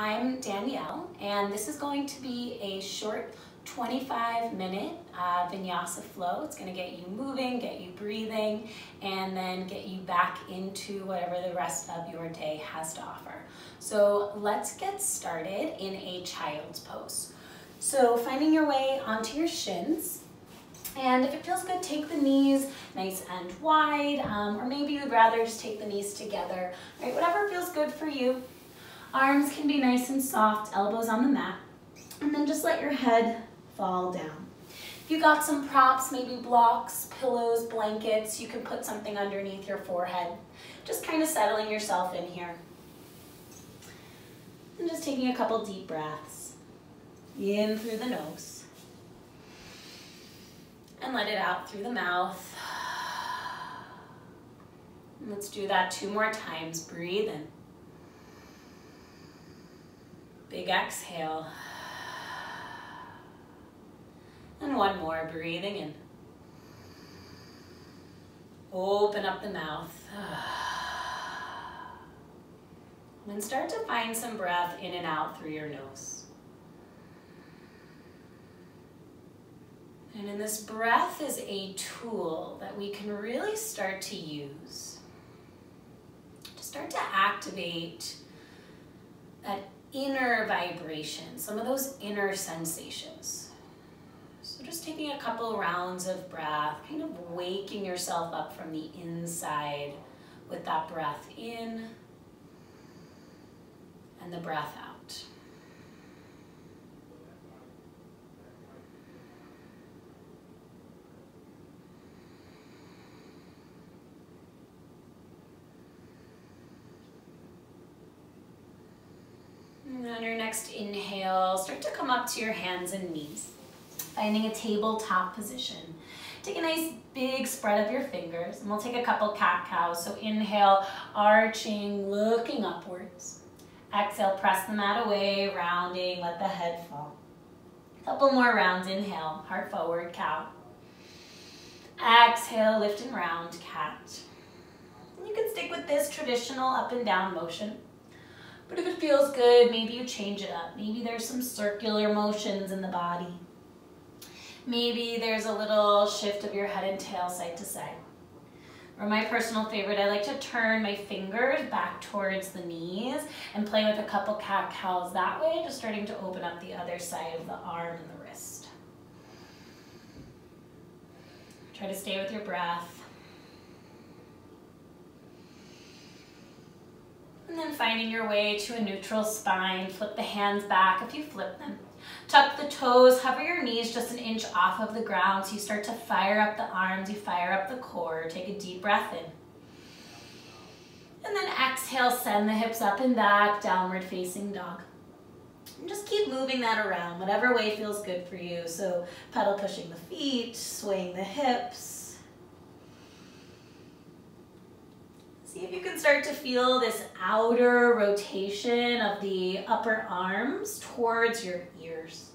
I'm Danielle, and this is going to be a short 25 minute uh, vinyasa flow. It's going to get you moving, get you breathing, and then get you back into whatever the rest of your day has to offer. So let's get started in a child's pose. So finding your way onto your shins, and if it feels good, take the knees nice and wide, um, or maybe you'd rather just take the knees together, right? Whatever feels good for you. Arms can be nice and soft, elbows on the mat, and then just let your head fall down. If you got some props, maybe blocks, pillows, blankets, you can put something underneath your forehead. Just kind of settling yourself in here. And just taking a couple deep breaths. In through the nose. And let it out through the mouth. let's do that two more times. Breathe in. Big exhale. And one more, breathing in. Open up the mouth. And start to find some breath in and out through your nose. And in this breath is a tool that we can really start to use to start to activate that inner vibration, some of those inner sensations. So just taking a couple rounds of breath, kind of waking yourself up from the inside with that breath in and the breath out. On your next inhale, start to come up to your hands and knees, finding a tabletop position. Take a nice big spread of your fingers, and we'll take a couple cat-cows. So inhale, arching, looking upwards. Exhale, press the mat away, rounding, let the head fall. Couple more rounds, inhale, heart forward, cow. Exhale, lift and round, cat. You can stick with this traditional up and down motion. But if it feels good, maybe you change it up. Maybe there's some circular motions in the body. Maybe there's a little shift of your head and tail side to side. Or my personal favorite, I like to turn my fingers back towards the knees and play with a couple cat-cows that way, just starting to open up the other side of the arm and the wrist. Try to stay with your breath. And then finding your way to a neutral spine. Flip the hands back if you flip them. Tuck the toes, hover your knees just an inch off of the ground so you start to fire up the arms, you fire up the core. Take a deep breath in. And then exhale, send the hips up and back, downward facing dog. And just keep moving that around, whatever way feels good for you. So pedal pushing the feet, swaying the hips, See if you can start to feel this outer rotation of the upper arms towards your ears.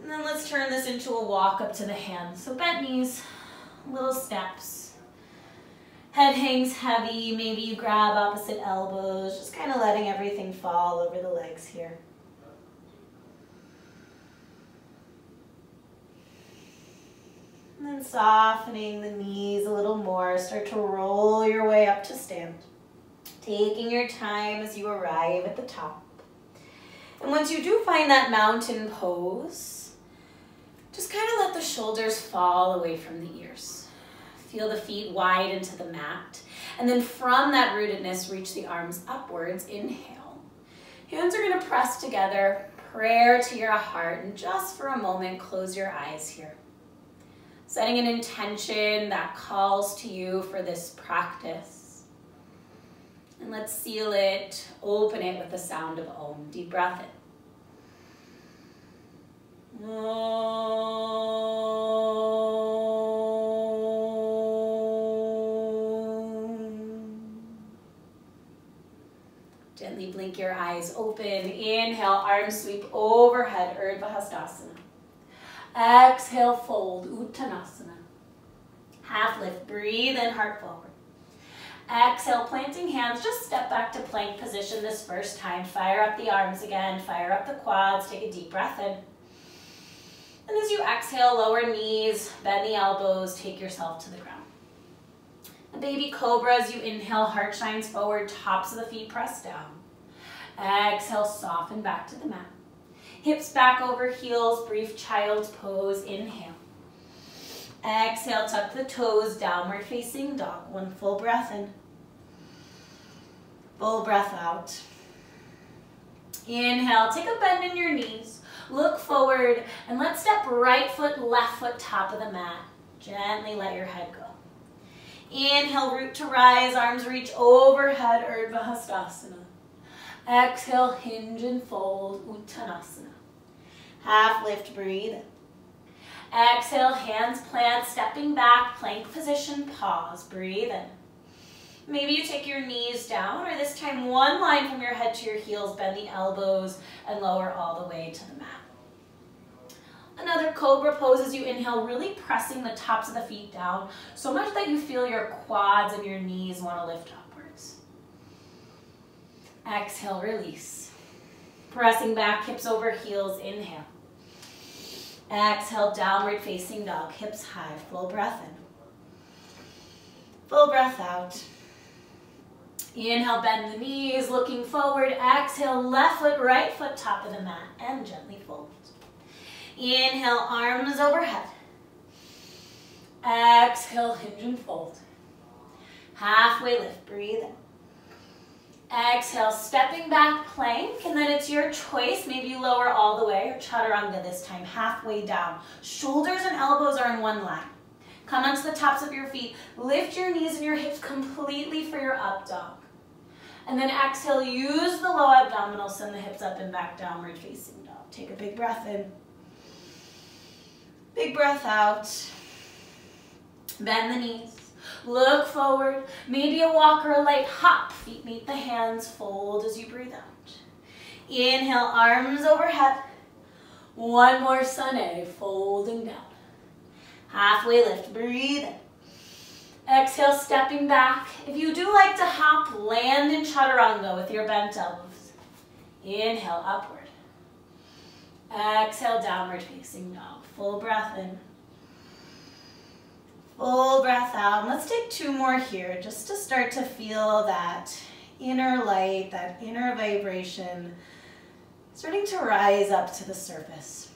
And then let's turn this into a walk up to the hands. So bent knees, little steps. Head hangs heavy, maybe you grab opposite elbows, just kind of letting everything fall over the legs here. And softening the knees a little more. Start to roll your way up to stand. Taking your time as you arrive at the top. And once you do find that mountain pose, just kind of let the shoulders fall away from the ears. Feel the feet wide into the mat. And then from that rootedness, reach the arms upwards. Inhale. Hands are going to press together. Prayer to your heart. And just for a moment, close your eyes here setting an intention that calls to you for this practice. And let's seal it, open it with the sound of Om. Deep breath in. Gently blink your eyes open. Inhale, arms sweep overhead, Urdhva Hastasana. Exhale, fold, Uttanasana. Half lift, breathe in, heart forward. Exhale, planting hands, just step back to plank position this first time. Fire up the arms again, fire up the quads, take a deep breath in. And as you exhale, lower knees, bend the elbows, take yourself to the ground. A baby cobra as you inhale, heart shines forward, tops of the feet press down. Exhale, soften back to the mat. Hips back over heels, brief child's pose, inhale. Exhale, tuck the toes, downward facing dog. One full breath in. Full breath out. Inhale, take a bend in your knees. Look forward and let's step right foot, left foot, top of the mat. Gently let your head go. Inhale, root to rise, arms reach overhead, Urdhva Hastasana. Exhale, hinge and fold, Uttanasana. Half lift, breathe. Exhale, hands plant, stepping back, plank position, pause, breathe in. Maybe you take your knees down, or this time one line from your head to your heels, bend the elbows, and lower all the way to the mat. Another cobra pose as you inhale, really pressing the tops of the feet down, so much that you feel your quads and your knees want to lift upwards. Exhale, release. Pressing back, hips over heels, inhale. Exhale, downward facing dog, hips high, full breath in. Full breath out. Inhale, bend the knees, looking forward. Exhale, left foot, right foot, top of the mat, and gently fold. Inhale, arms overhead. Exhale, hinge and fold. Halfway lift, breathe in. Exhale, stepping back plank, and then it's your choice. Maybe you lower all the way, or chaturanga this time, halfway down. Shoulders and elbows are in one line. Come onto the tops of your feet. Lift your knees and your hips completely for your up dog. And then exhale, use the low abdominal, send the hips up and back, downward facing dog. Take a big breath in. Big breath out. Bend the knees. Look forward. Maybe a walk or a light hop. Feet meet the hands. Fold as you breathe out. Inhale, arms overhead. One more sun A, folding down. Halfway lift, breathe in. Exhale, stepping back. If you do like to hop, land in chaturanga with your bent elbows. Inhale, upward. Exhale, downward facing dog. Full breath in. Full breath out. And let's take two more here just to start to feel that inner light, that inner vibration starting to rise up to the surface.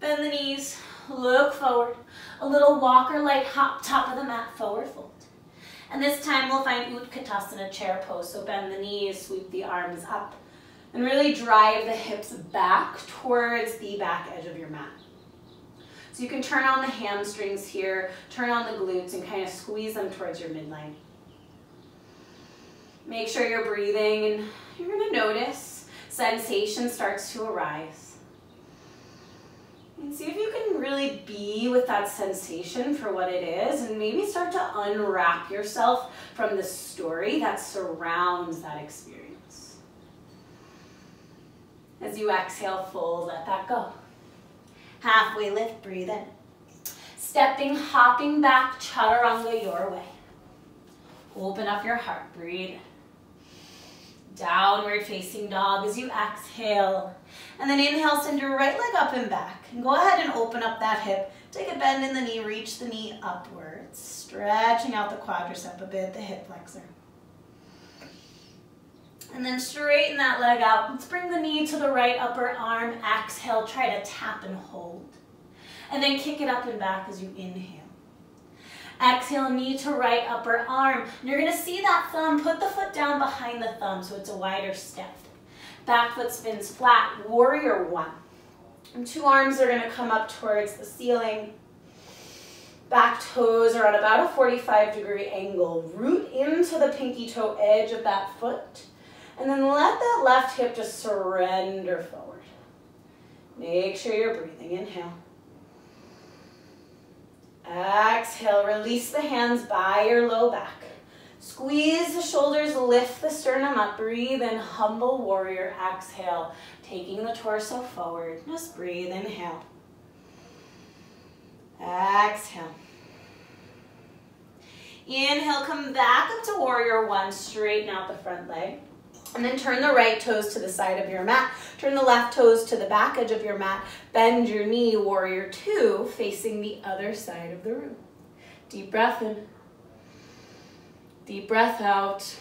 Bend the knees, look forward. A little walker light hop, top of the mat, forward fold. And this time we'll find Utkatasana chair pose. So bend the knees, sweep the arms up, and really drive the hips back towards the back edge of your mat. So you can turn on the hamstrings here, turn on the glutes and kind of squeeze them towards your midline. Make sure you're breathing and you're gonna notice sensation starts to arise. And see if you can really be with that sensation for what it is and maybe start to unwrap yourself from the story that surrounds that experience. As you exhale, fold, let that go. Halfway lift, breathe in. Stepping, hopping back, chaturanga your way. Open up your heart, breathe. Downward facing dog as you exhale. And then inhale, send your right leg up and back. And go ahead and open up that hip. Take a bend in the knee, reach the knee upwards. Stretching out the quadricep a bit, the hip flexor. And then straighten that leg out. Let's bring the knee to the right upper arm. Exhale, try to tap and hold. And then kick it up and back as you inhale. Exhale, knee to right upper arm. And you're gonna see that thumb, put the foot down behind the thumb so it's a wider step. Back foot spins flat, warrior one. And two arms are gonna come up towards the ceiling. Back toes are at about a 45 degree angle. Root into the pinky toe edge of that foot. And then let that left hip just surrender forward. Make sure you're breathing. Inhale. Exhale, release the hands by your low back. Squeeze the shoulders, lift the sternum up. Breathe in, humble warrior. Exhale, taking the torso forward. Just breathe, inhale. Exhale. Inhale, come back up to warrior one, straighten out the front leg. And then turn the right toes to the side of your mat. Turn the left toes to the back edge of your mat. Bend your knee, warrior two, facing the other side of the room. Deep breath in. Deep breath out.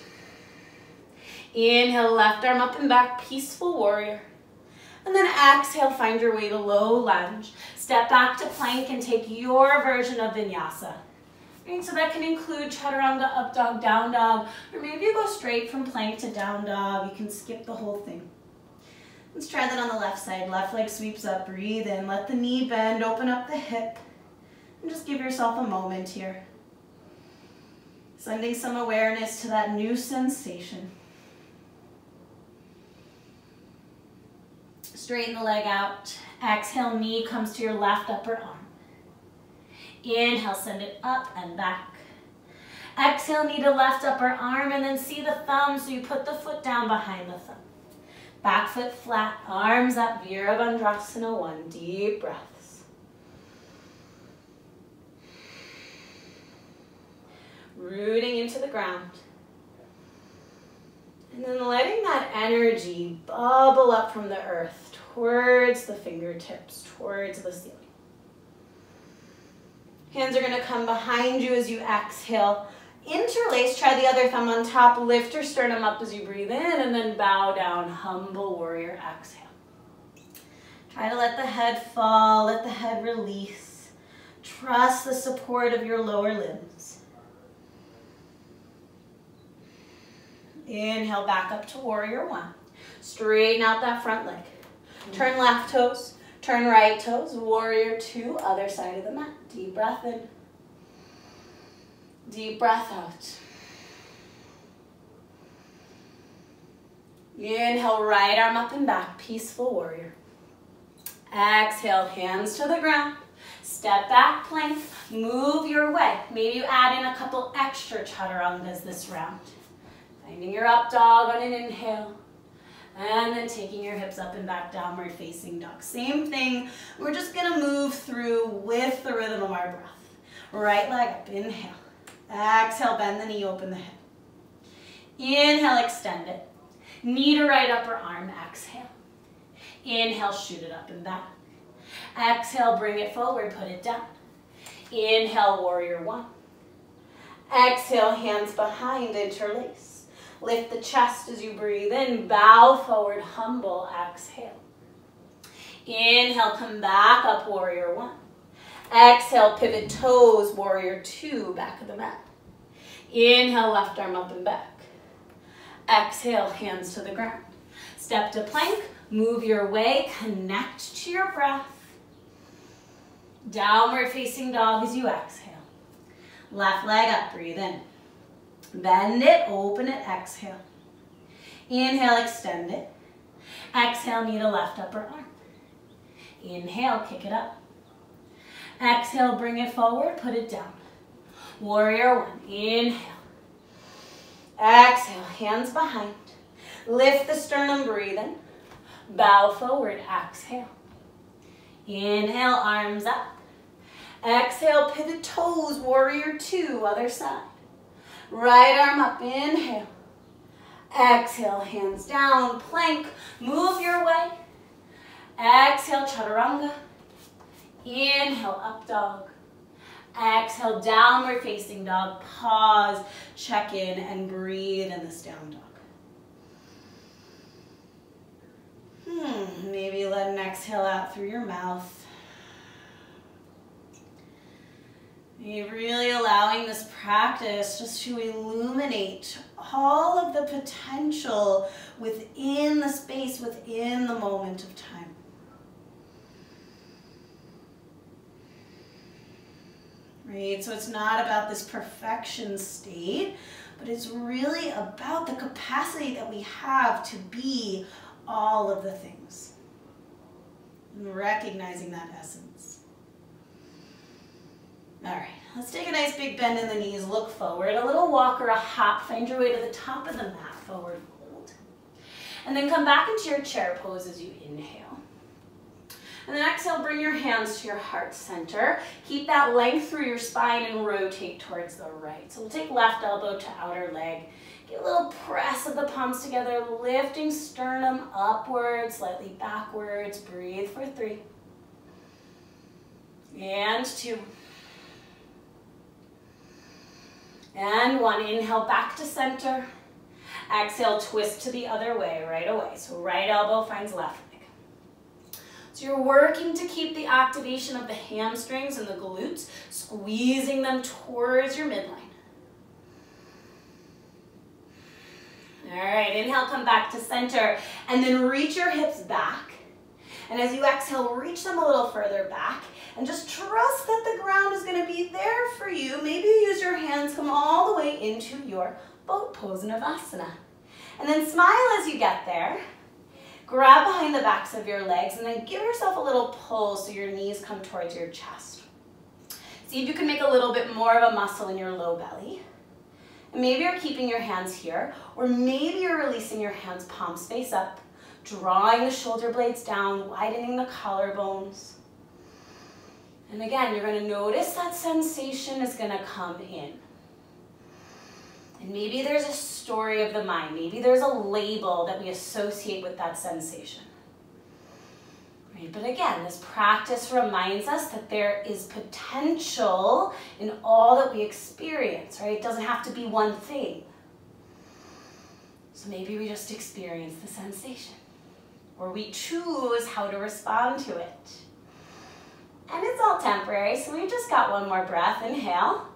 Inhale, left arm up and back, peaceful warrior. And then exhale, find your way to low lunge. Step back to plank and take your version of vinyasa. Right, so that can include chaturanga, up dog, down dog, or maybe you go straight from plank to down dog. You can skip the whole thing. Let's try that on the left side. Left leg sweeps up, breathe in, let the knee bend, open up the hip, and just give yourself a moment here. Sending some awareness to that new sensation. Straighten the leg out. Exhale, knee comes to your left upper arm. Inhale, send it up and back. Exhale, knee to left upper arm and then see the thumb so you put the foot down behind the thumb. Back foot flat, arms up, Virabhadrasana, one. Deep breaths. Rooting into the ground. And then letting that energy bubble up from the earth towards the fingertips, towards the ceiling. Hands are gonna come behind you as you exhale. Interlace, try the other thumb on top, lift your sternum up as you breathe in, and then bow down, humble warrior, exhale. Try to let the head fall, let the head release. Trust the support of your lower limbs. Inhale back up to warrior one. Straighten out that front leg. Turn left toes, turn right toes, warrior two, other side of the mat. Deep breath in. Deep breath out. Inhale, right arm up and back, peaceful warrior. Exhale, hands to the ground. Step back plank, move your way. Maybe you add in a couple extra chaturangas this round. Finding your up dog on an inhale. And then taking your hips up and back, downward facing dog. Same thing, we're just gonna move through with the rhythm of our breath. Right leg up, inhale. Exhale, bend the knee, open the hip. Inhale, extend it. Knee to right upper arm, exhale. Inhale, shoot it up and back. Exhale, bring it forward, put it down. Inhale, warrior one. Exhale, hands behind, interlace. Lift the chest as you breathe in. Bow forward, humble, exhale. Inhale, come back up, warrior one. Exhale, pivot toes, warrior two, back of the mat. Inhale, left arm up and back. Exhale, hands to the ground. Step to plank, move your way, connect to your breath. Downward facing dog as you exhale. Left leg up, breathe in. Bend it, open it, exhale. Inhale, extend it. Exhale, knee to left upper arm. Inhale, kick it up. Exhale, bring it forward, put it down. Warrior one, inhale. Exhale, hands behind. Lift the sternum, breathe in. Bow forward, exhale. Inhale, arms up. Exhale, pivot toes, warrior two, other side. Right arm up, inhale. Exhale, hands down, plank. Move your way. Exhale, chaturanga. Inhale, up dog. Exhale, downward facing dog. Pause, check in, and breathe in this down dog. Hmm, maybe let an exhale out through your mouth. You're really allowing this practice just to illuminate all of the potential within the space, within the moment of time. Right, so it's not about this perfection state, but it's really about the capacity that we have to be all of the things. And recognizing that essence. All right, let's take a nice big bend in the knees, look forward. A little walk or a hop, find your way to the top of the mat, forward fold. And then come back into your chair pose as you inhale. And then exhale, bring your hands to your heart center. Keep that length through your spine and rotate towards the right. So we'll take left elbow to outer leg. Get a little press of the palms together, lifting sternum upwards, slightly backwards. Breathe for three. And two. And one. Inhale back to center. Exhale, twist to the other way right away. So right elbow finds left leg. So you're working to keep the activation of the hamstrings and the glutes, squeezing them towards your midline. All right, inhale, come back to center, and then reach your hips back. And as you exhale, reach them a little further back, and just trust that the ground is gonna be there for you. Maybe you use your hands, come all the way into your boat pose Navasana. And then smile as you get there. Grab behind the backs of your legs and then give yourself a little pull so your knees come towards your chest. See if you can make a little bit more of a muscle in your low belly. And maybe you're keeping your hands here, or maybe you're releasing your hands palms face up, drawing the shoulder blades down, widening the collarbones. And again, you're gonna notice that sensation is gonna come in. And maybe there's a story of the mind. Maybe there's a label that we associate with that sensation. Right? But again, this practice reminds us that there is potential in all that we experience, right? It doesn't have to be one thing. So maybe we just experience the sensation. Or we choose how to respond to it. And it's all temporary, so we just got one more breath. Inhale.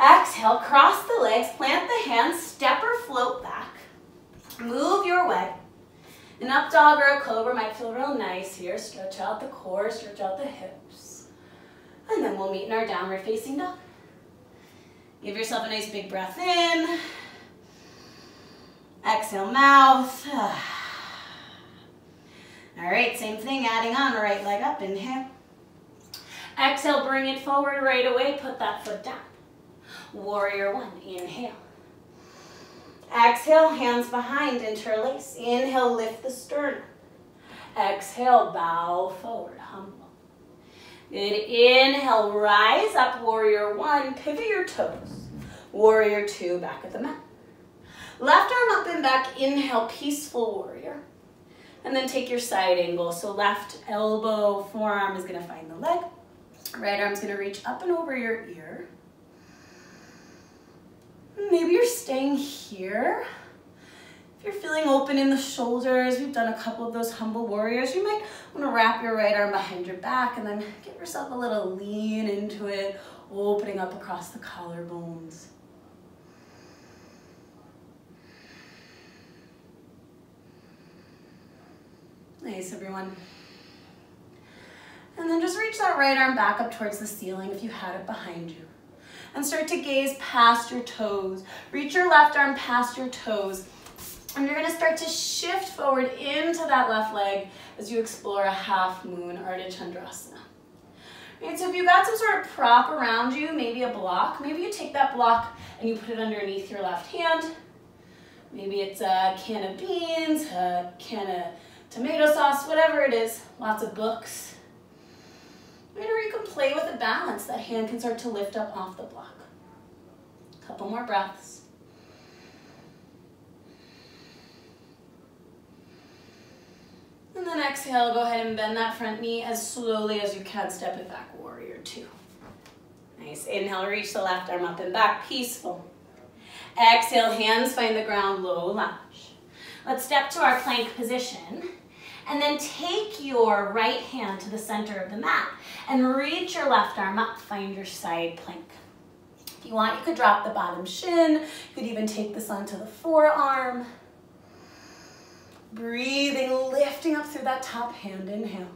Exhale, cross the legs, plant the hands, step or float back. Move your way. An up dog or a cobra might feel real nice here. Stretch out the core, stretch out the hips. And then we'll meet in our downward facing dog. Give yourself a nice big breath in. Exhale, mouth. All right, same thing, adding on, right leg up, inhale. Exhale, bring it forward right away, put that foot down. Warrior one, inhale. Exhale, hands behind, interlace. Inhale, lift the sternum. Exhale, bow forward, humble. Good, inhale, rise up, warrior one, pivot your toes. Warrior two, back of the mat. Left arm up and back, inhale, peaceful warrior. And then take your side angle. So left elbow, forearm is gonna find the leg. Right arm's gonna reach up and over your ear. Maybe you're staying here. If you're feeling open in the shoulders, we've done a couple of those humble warriors, you might wanna wrap your right arm behind your back and then give yourself a little lean into it, opening up across the collarbones. Nice, everyone. And then just reach that right arm back up towards the ceiling if you had it behind you and start to gaze past your toes. Reach your left arm past your toes. And you're gonna start to shift forward into that left leg as you explore a half moon Ardha Chandrasana. Right, so if you've got some sort of prop around you, maybe a block, maybe you take that block and you put it underneath your left hand. Maybe it's a can of beans, a can of tomato sauce, whatever it is, lots of books, or you can play with the balance. That hand can start to lift up off the block. A Couple more breaths. And then exhale, go ahead and bend that front knee as slowly as you can. Step it back, warrior two. Nice. Inhale, reach the left arm up and back, peaceful. Exhale, hands find the ground, low lunge. Let's step to our plank position. And then take your right hand to the center of the mat and reach your left arm up, find your side plank. If you want, you could drop the bottom shin. You could even take this onto the forearm. Breathing, lifting up through that top hand, inhale.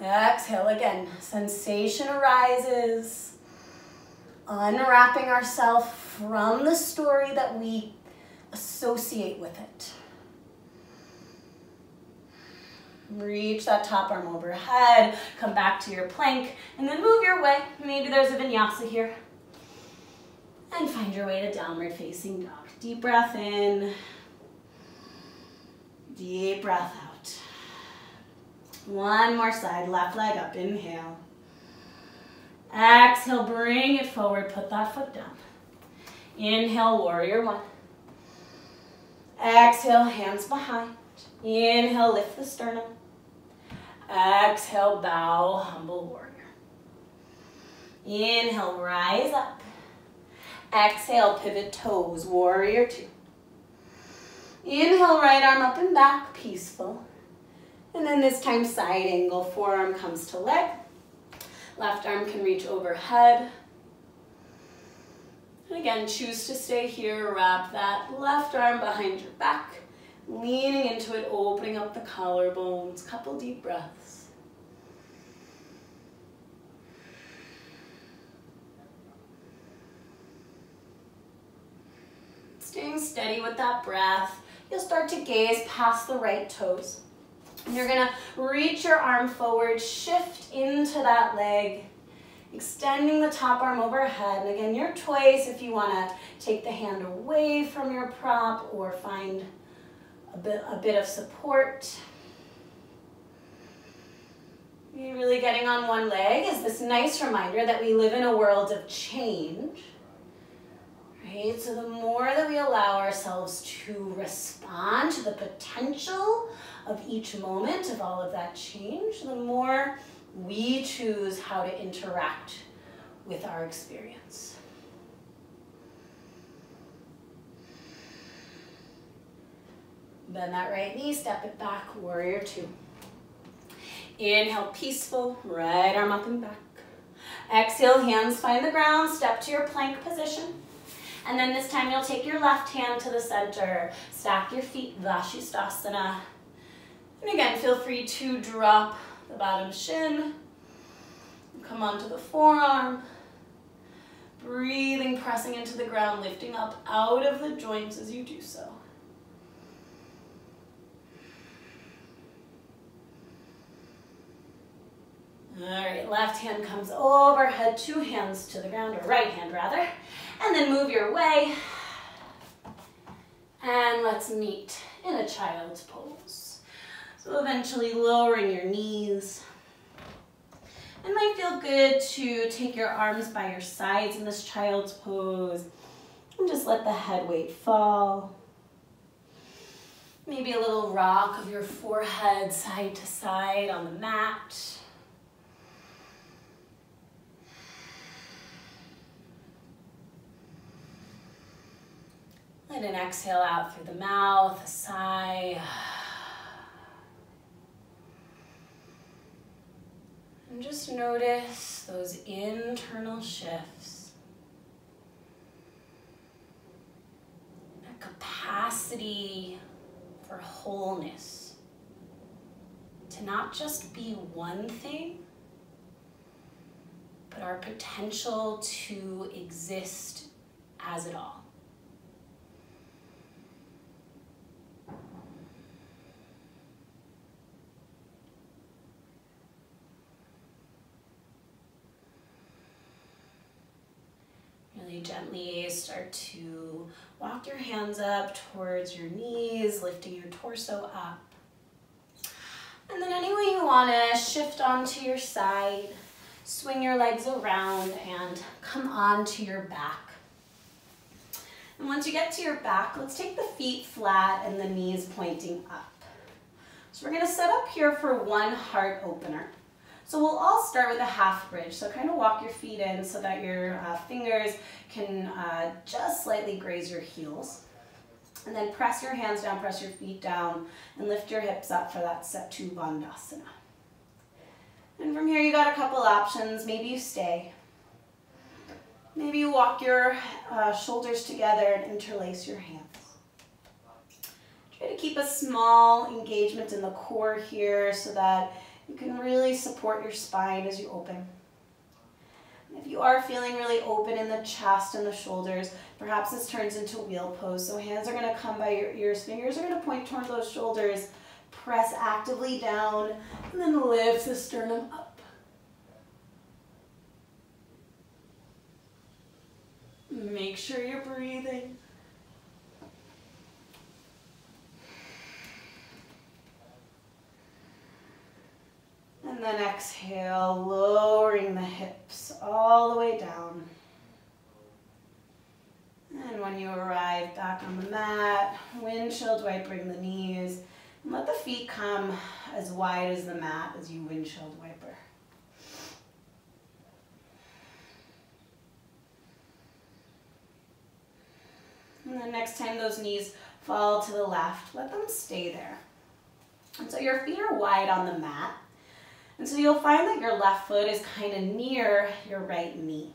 Exhale again, sensation arises. Unwrapping ourselves from the story that we associate with it. Reach that top arm overhead, come back to your plank, and then move your way. Maybe there's a vinyasa here. And find your way to downward facing dog. Deep breath in, deep breath out. One more side, left leg up, inhale. Exhale, bring it forward, put that foot down. Inhale, warrior one. Exhale, hands behind. Inhale, lift the sternum. Exhale, bow, humble warrior. Inhale, rise up. Exhale, pivot toes, warrior two. Inhale, right arm up and back, peaceful. And then this time side angle, forearm comes to leg. Left arm can reach overhead. And again, choose to stay here, wrap that left arm behind your back, leaning into it, opening up the collarbones, couple deep breaths. Staying steady with that breath, you'll start to gaze past the right toes. And You're gonna reach your arm forward, shift into that leg, extending the top arm overhead. And again, your choice if you wanna take the hand away from your prop or find a bit, a bit of support. You're really getting on one leg is this nice reminder that we live in a world of change. Right? So the more that we allow ourselves to respond to the potential of each moment of all of that change, the more we choose how to interact with our experience. Bend that right knee, step it back, warrior two. Inhale, peaceful, right arm up and back. Exhale, hands find the ground, step to your plank position. And then this time you'll take your left hand to the center, stack your feet, Vashisthasana, and again, feel free to drop the bottom shin. Come onto the forearm. Breathing, pressing into the ground, lifting up out of the joints as you do so. All right, left hand comes overhead, two hands to the ground, or right hand rather. And then move your way. And let's meet in a child's pose. So eventually lowering your knees. It might feel good to take your arms by your sides in this child's pose and just let the head weight fall. Maybe a little rock of your forehead side to side on the mat. And an exhale out through the mouth, a sigh. And just notice those internal shifts. That capacity for wholeness. To not just be one thing, but our potential to exist as it all. Really gently start to walk your hands up towards your knees, lifting your torso up. And then any way you want to shift onto your side, swing your legs around and come onto your back. And once you get to your back, let's take the feet flat and the knees pointing up. So we're gonna set up here for one heart opener. So we'll all start with a half bridge. So kind of walk your feet in so that your uh, fingers can uh, just slightly graze your heels. And then press your hands down, press your feet down, and lift your hips up for that Setu Bandhasana. And from here you got a couple options. Maybe you stay. Maybe you walk your uh, shoulders together and interlace your hands. Try to keep a small engagement in the core here so that you can really support your spine as you open. if you are feeling really open in the chest and the shoulders, perhaps this turns into wheel pose. So hands are going to come by your ears, fingers are going to point toward those shoulders, press actively down, and then lift the sternum up. Make sure you're breathing. Exhale, lowering the hips all the way down. And when you arrive back on the mat, windshield wipering the knees, and let the feet come as wide as the mat as you windshield wiper. And then next time those knees fall to the left, let them stay there. And so your feet are wide on the mat. And so you'll find that your left foot is kind of near your right knee.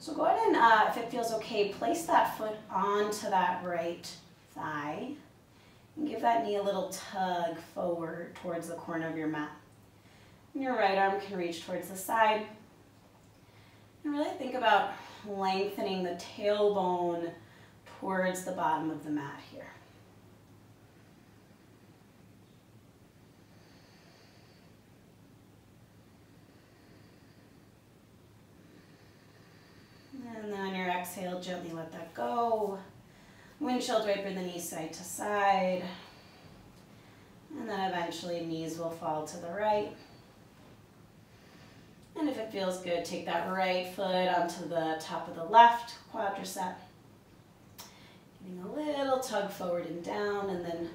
So go ahead and, uh, if it feels okay, place that foot onto that right thigh. And give that knee a little tug forward towards the corner of your mat. And your right arm can reach towards the side. And really think about lengthening the tailbone towards the bottom of the mat here. And then on your exhale, gently let that go. Windshield wiper the knees side to side. And then eventually knees will fall to the right. And if it feels good, take that right foot onto the top of the left quadricep. Getting a little tug forward and down, and then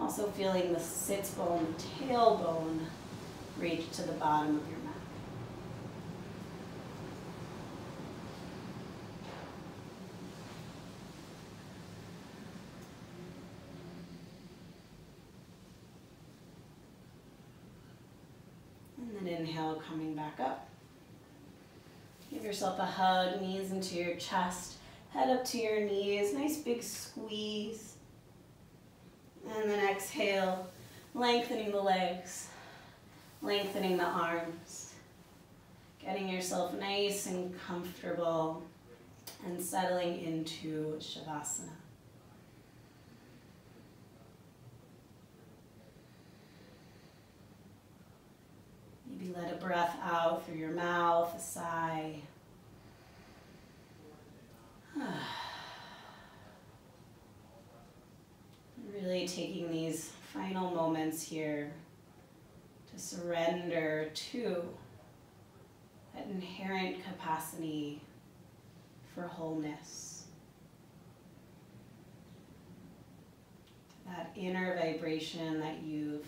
also feeling the sits bone, tailbone reach to the bottom of your mat. And then inhale, coming back up. Give yourself a hug, knees into your chest, head up to your knees, nice big squeeze. And then exhale, lengthening the legs, lengthening the arms, getting yourself nice and comfortable and settling into Shavasana. Maybe let a breath out through your mouth, a sigh. Really taking these final moments here to surrender to that inherent capacity for wholeness. That inner vibration that you've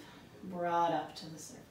brought up to the surface.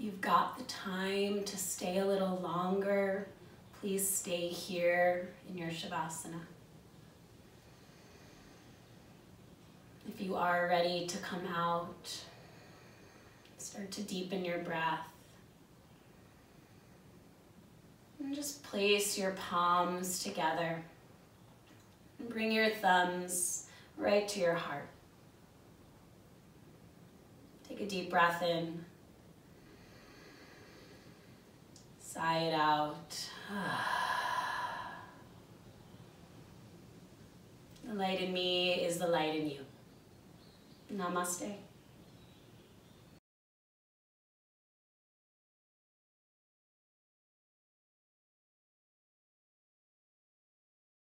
You've got the time to stay a little longer. Please stay here in your Shavasana. If you are ready to come out, start to deepen your breath. And just place your palms together. And bring your thumbs right to your heart. Take a deep breath in. Sigh it out. The light in me is the light in you. Namaste.